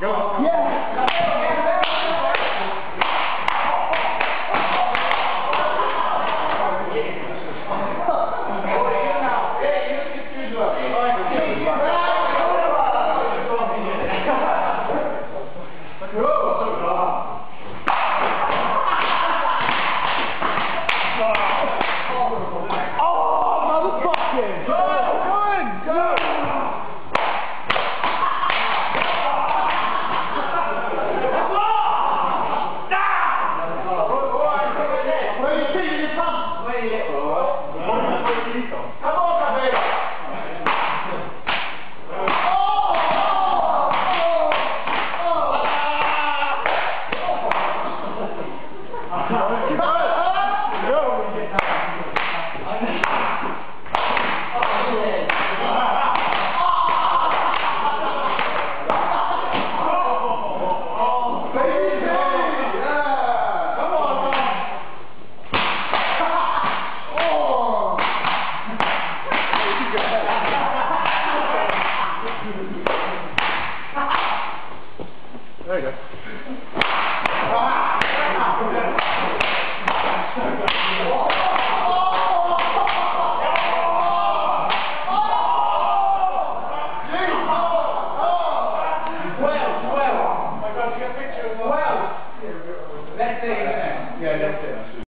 Go. Yeah. very little. Legal.